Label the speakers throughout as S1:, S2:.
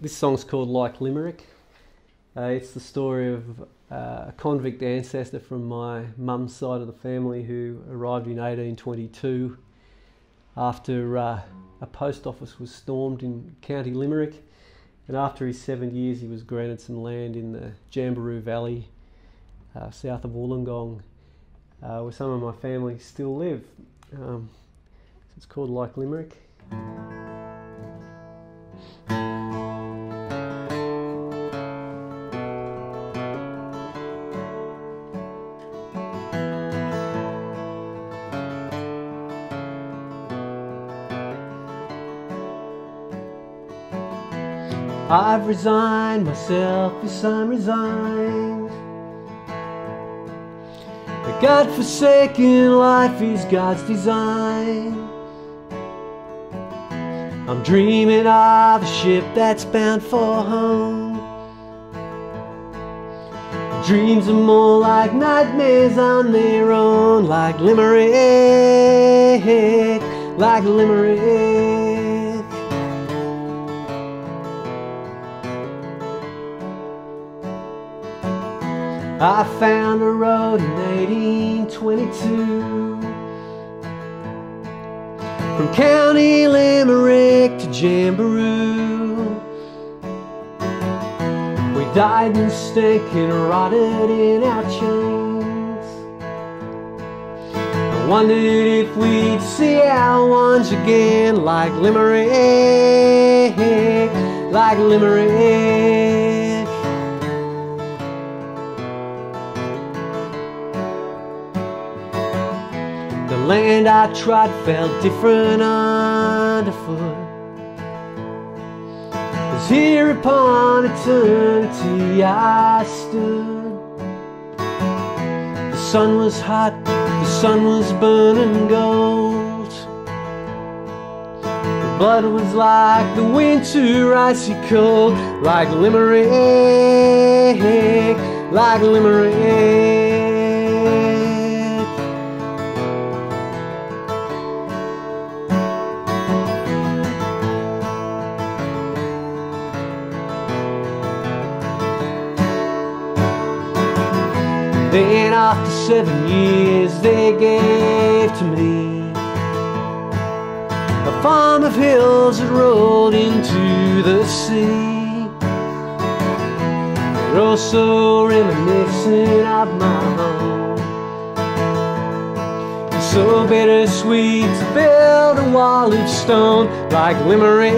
S1: This song's called Like Limerick. Uh, it's the story of uh, a convict ancestor from my mum's side of the family who arrived in 1822 after uh, a post office was stormed in County Limerick. And after his seven years, he was granted some land in the Jamberoo Valley, uh, south of Wollongong, uh, where some of my family still live. Um, so it's called Like Limerick. I've resigned myself, yes, I'm resigned. A God-forsaken life is God's design. I'm dreaming of a ship that's bound for home. Dreams are more like nightmares on their own, like Limerick, like Limerick. I found a road in 1822 From County Limerick to Jamberoo. We died and stank and rotted in our chains. I wondered if we'd see our ones again Like Limerick, like Limerick land I trod felt different underfoot. As here upon eternity I stood. The sun was hot, the sun was burning gold. The blood was like the winter icy cold, like Limerick, like Limerick. Then after seven years they gave to me A farm of hills that rolled into the sea. They're also reminiscent of my home It's so bittersweet to build a wall of stone Like Limerick,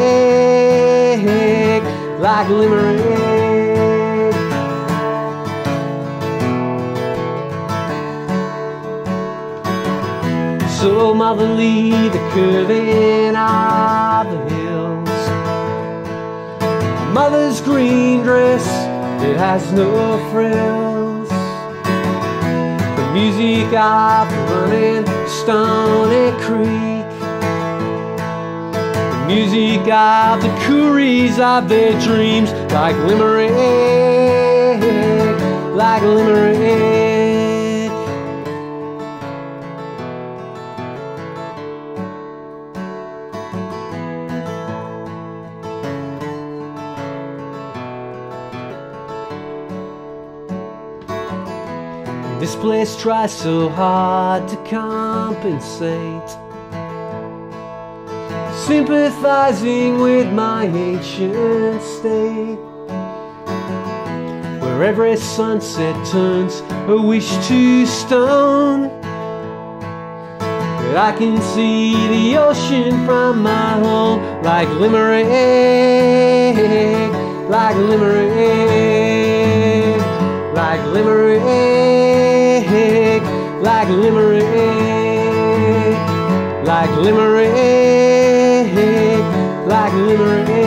S1: like Limerick so motherly, the curving of the hills. Mother's green dress it has no frills. The music of the running Stony Creek. The music of the Kooris of their dreams, like Limerick, like Limerick. This place tries so hard to compensate. Sympathizing with my ancient state. Where every sunset turns a wish to stone. But I can see the ocean from my home Like Limerick, like Limerick, like Limerick Limerick, like Limerick, like Limerick.